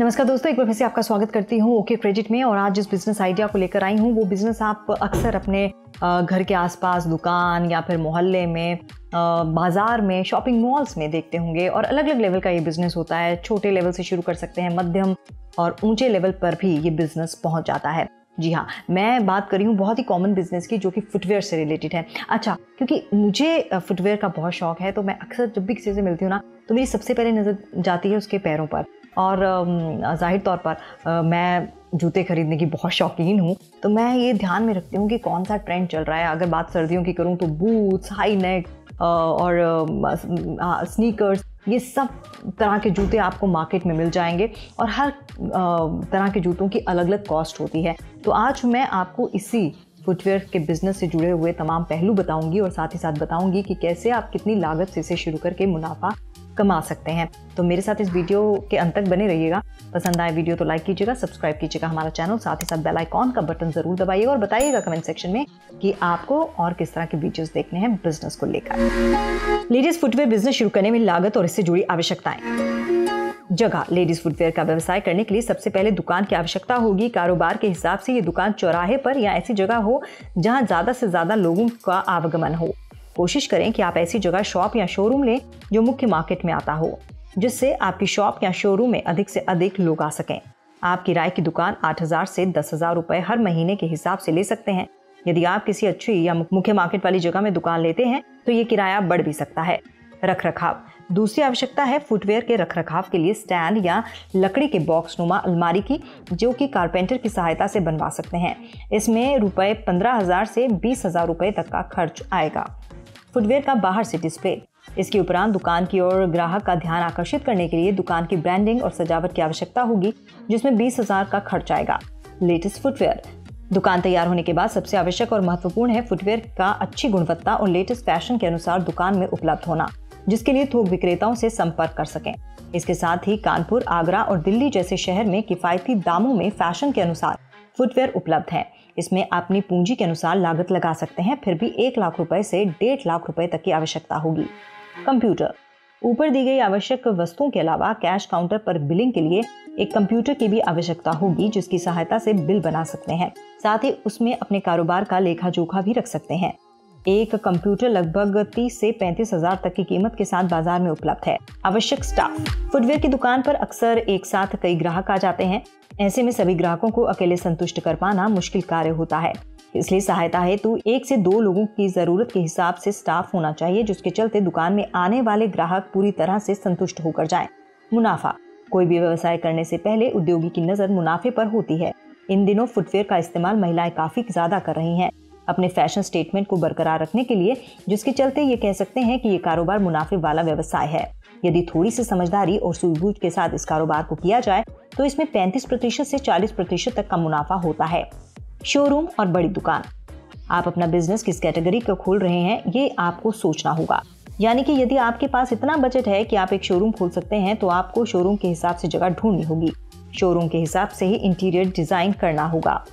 नमस्कार दोस्तों, एक बार फिर से आपका स्वागत करती हूँ ओके क्रेडिट में। और आज जिस बिज़नेस आइडिया को लेकर आई हूँ, वो बिज़नेस आप अक्सर अपने घर के आसपास, दुकान या फिर मोहल्ले में बाज़ार में शॉपिंग मॉल्स में देखते होंगे। और अलग अलग लेवल का ये बिज़नेस होता है। छोटे लेवल से शुरू कर सकते हैं, मध्यम और ऊँचे लेवल पर भी ये बिज़नेस पहुँच जाता है। जी हाँ मैं बात कर रही हूँ बहुत ही कॉमन बिज़नेस की, जो कि फुटवेयर से रिलेटेड है। अच्छा क्योंकि मुझे फुटवेयर का बहुत शौक है तो मैं अक्सर जब भी किसी से मिलती हूँ ना तो मेरी सबसे पहले नज़र जाती है उसके पैरों पर। और ज़ाहिर तौर पर मैं जूते खरीदने की बहुत शौकीन हूँ तो मैं ये ध्यान में रखती हूँ कि कौन सा ट्रेंड चल रहा है। अगर बात सर्दियों की करूँ तो बूट्स हाई नेक और स्नीकर्स ये सब तरह के जूते आपको मार्केट में मिल जाएँगे और हर तरह के जूतों की अलग अलग कॉस्ट होती है। तो आज मैं आपको इसी फुटवेयर के बिज़नेस से जुड़े हुए तमाम पहलू बताऊँगी और साथ ही साथ बताऊँगी कि कैसे आप कितनी लागत से इसे शुरू करके मुनाफा कमा सकते हैं। तो मेरे साथ इस वीडियो के अंत तक बने रहिएगा। पसंद आए वीडियो तो लाइक कीजिएगा सब्सक्राइब कीजिएगा हमारा चैनल साथ ही साथ बेल आइकॉन का बटन ज़रूर दबाइएगा और बताइएगा कमेंट सेक्शन में कि आपको और किस तरह के वीडियोस देखने हैं बिज़नेस को लेकर। लेडीज़ फुटवेयर बिज़नेस शुरू करने में लागत और इससे जुड़ी आवश्यकताएँ। जगह लेडीज़ फुटवेयर का व्यवसाय करने के लिए सबसे पहले दुकान की आवश्यकता होगी। कारोबार के हिसाब से ये दुकान चौराहे पर या ऐसी जगह हो जहाँ ज़्यादा से ज़्यादा लोगों का आवागमन हो। कोशिश करें कि आप ऐसी जगह शॉप या शोरूम लें जो मुख्य मार्केट में आता हो, जिससे आपकी शॉप या शोरूम में अधिक से अधिक लोग आ सकें। आप किराए की दुकान आठ हज़ार से दस हज़ार रुपए हर महीने के हिसाब से ले सकते हैं। यदि आप किसी अच्छी या मुख्य मार्केट वाली जगह में दुकान लेते हैं तो ये किराया बढ़ भी सकता है। रख रखाव दूसरी आवश्यकता है फुटवेयर के रख रखाव के लिए स्टैंड या लकड़ी के बॉक्स नुमा अलमारी की, जो कि कारपेंटर की सहायता से बनवा सकते हैं। इसमें रुपए पंद्रह हज़ार से बीस हज़ार रुपए तक का खर्च आएगा। फुटवेयर का बाहर से डिस्प्ले इसके उपरांत दुकान की ओर ग्राहक का ध्यान आकर्षित करने के लिए दुकान की ब्रांडिंग और सजावट की आवश्यकता होगी, जिसमें बीस हज़ार का खर्च आएगा। लेटेस्ट फुटवेयर दुकान तैयार होने के बाद सबसे आवश्यक और महत्वपूर्ण है फुटवेयर का अच्छी गुणवत्ता और लेटेस्ट फ़ैशन के अनुसार दुकान में उपलब्ध होना, जिसके लिए थोक विक्रेताओं से संपर्क कर सकें। इसके साथ ही कानपुर, आगरा और दिल्ली जैसे शहर में किफायती दामों में फ़ैशन के अनुसार फुटवेयर उपलब्ध है। इसमें अपनी पूंजी के अनुसार लागत लगा सकते हैं, फिर भी एक लाख रुपए से डेढ़ लाख रुपए तक की आवश्यकता होगी। कंप्यूटर। ऊपर दी गई आवश्यक वस्तुओं के अलावा कैश काउंटर पर बिलिंग के लिए एक कंप्यूटर की भी आवश्यकता होगी, जिसकी सहायता से बिल बना सकते हैं। साथ ही उसमें अपने कारोबार का लेखा जोखा भी रख सकते हैं। एक कंप्यूटर लगभग 30 से पैंतीस हज़ार तक की कीमत के साथ बाज़ार में उपलब्ध है। आवश्यक स्टाफ। फुटवेयर की दुकान पर अक्सर एक साथ कई ग्राहक आ जाते हैं। ऐसे में सभी ग्राहकों को अकेले संतुष्ट कर पाना मुश्किल कार्य होता है। इसलिए सहायता हेतु एक से दो लोगों की ज़रूरत के हिसाब से स्टाफ होना चाहिए, जिसके चलते दुकान में आने वाले ग्राहक पूरी तरह से संतुष्ट होकर जाए। मुनाफा। कोई भी व्यवसाय करने से पहले उद्योगी की नज़र मुनाफे पर होती है। इन दिनों फुटवेयर का इस्तेमाल महिलाएँ काफ़ी ज़्यादा कर रही हैं। अपने फ़ैशन स्टेटमेंट को बरकरार रखने के लिए, जिसके चलते ये कह सकते हैं कि ये कारोबार मुनाफे वाला व्यवसाय है। यदि थोड़ी सी समझदारी और सूझबूझ के साथ इस कारोबार को किया जाए तो इसमें 35 प्रतिशत से 40 प्रतिशत तक का मुनाफा होता है। शोरूम और बड़ी दुकान। आप अपना बिज़नेस किस कैटेगरी का खोल रहे हैं, ये आपको सोचना होगा। यानी कि यदि आपके पास इतना बजट है कि आप एक शोरूम खोल सकते हैं तो आपको शोरूम के हिसाब से जगह ढूंढनी होगी। शोरूम के हिसाब से ही इंटीरियर डिज़ाइन करना होगा।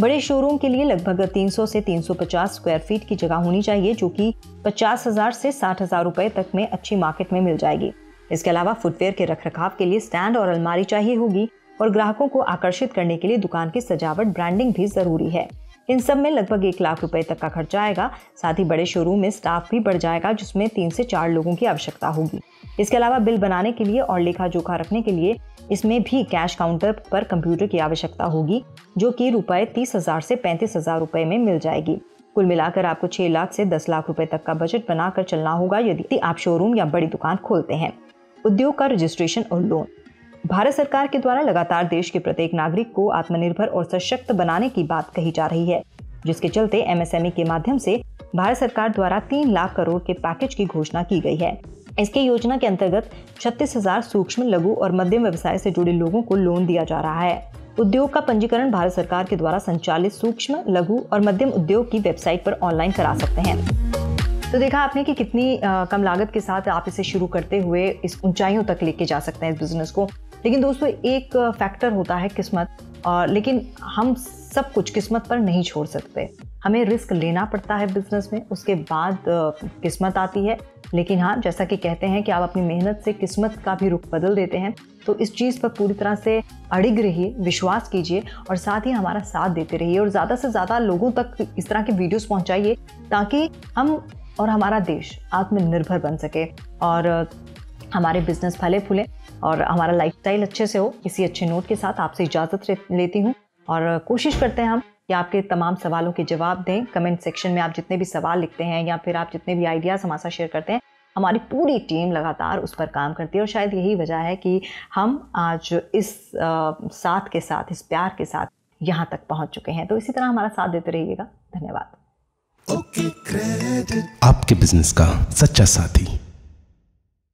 बड़े शोरूम के लिए लगभग 300 से 350 स्क्वायर फीट की जगह होनी चाहिए, जो कि पचास हज़ार से साठ हज़ार रुपए तक में अच्छी मार्केट में मिल जाएगी। इसके अलावा फुटवेयर के रखरखाव के लिए स्टैंड और अलमारी चाहिए होगी और ग्राहकों को आकर्षित करने के लिए दुकान की सजावट ब्रांडिंग भी ज़रूरी है। इन सब में लगभग एक लाख रुपए तक का खर्चा आएगा। साथ ही बड़े शोरूम में स्टाफ भी बढ़ जाएगा, जिसमें तीन से चार लोगों की आवश्यकता होगी। इसके अलावा बिल बनाने के लिए और लेखा जोखा रखने के लिए इसमें भी कैश काउंटर पर कंप्यूटर की आवश्यकता होगी, जो कि रुपए तीस हज़ार से पैंतीस हज़ार रुपए में मिल जाएगी। कुल मिलाकर आपको छह लाख से दस लाख रुपए तक का बजट बनाकर चलना होगा, यदि आप शोरूम या बड़ी दुकान खोलते हैं। उद्योग का रजिस्ट्रेशन और लोन भारत सरकार के द्वारा लगातार देश के प्रत्येक नागरिक को आत्मनिर्भर और सशक्त बनाने की बात कही जा रही है, जिसके चलते एमएसएमई के माध्यम से भारत सरकार द्वारा तीन लाख करोड़ के पैकेज की घोषणा की गई है। इसके योजना के अंतर्गत छत्तीस हज़ार सूक्ष्म, लघु और मध्यम व्यवसाय से जुड़े लोगों को लोन दिया जा रहा है। उद्योग का पंजीकरण भारत सरकार के द्वारा संचालित सूक्ष्म, लघु और मध्यम उद्योग की वेबसाइट पर ऑनलाइन करा सकते हैं। तो देखा आपने कि कितनी आ, कम लागत के साथ आप इसे शुरू करते हुए इस ऊंचाइयों तक लेके जा सकते हैं इस बिज़नेस को। लेकिन दोस्तों एक फैक्टर होता है किस्मत और लेकिन हम सब कुछ किस्मत पर नहीं छोड़ सकते। हमें रिस्क लेना पड़ता है बिज़नेस में उसके बाद किस्मत आती है। लेकिन हाँ जैसा कि कहते हैं कि आप अपनी मेहनत से किस्मत का भी रुख बदल देते हैं तो इस चीज़ पर पूरी तरह से अड़िग रहिए विश्वास कीजिए और साथ ही हमारा साथ देते रहिए और ज़्यादा से ज़्यादा लोगों तक इस तरह के वीडियोस पहुंचाइए ताकि हम और हमारा देश आत्मनिर्भर बन सके और हमारे बिज़नेस फले फूले और हमारा लाइफस्टाइल अच्छे से हो इसी अच्छे नोट के साथ आपसे इजाज़त लेती हूँ। और कोशिश करते हैं हम कि आपके तमाम सवालों के जवाब दें। कमेंट सेक्शन में आप जितने भी सवाल लिखते हैं या फिर आप जितने भी आइडियाज़ हमारे साथ शेयर करते हैं, हमारी पूरी टीम लगातार उस पर काम करती है। और शायद यही वजह है कि हम आज इस साथ के साथ, इस प्यार के साथ यहाँ तक पहुँच चुके हैं। तो इसी तरह हमारा साथ देते रहिएगा। धन्यवाद। आपके बिज़नेस का सच्चा साथी।